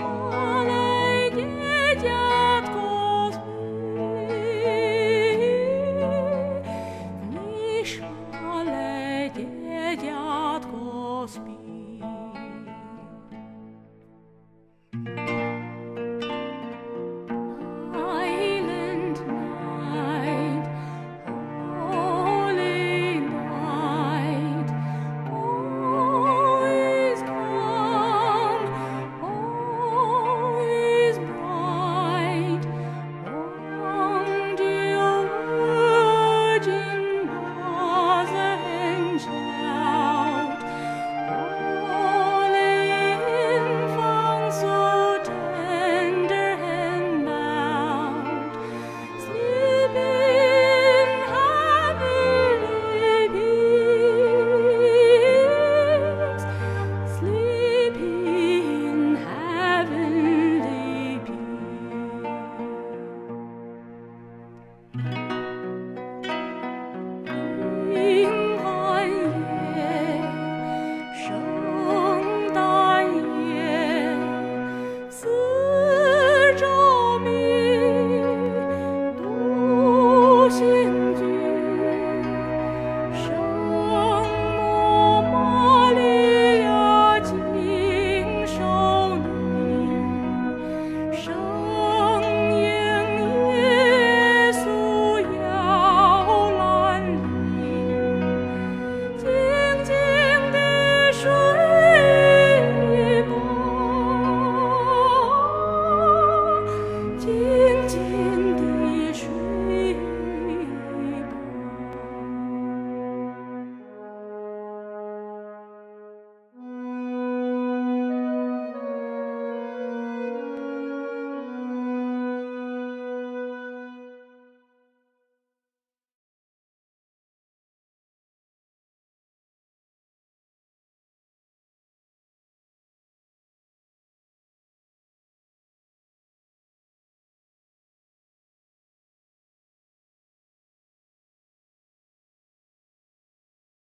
Oh.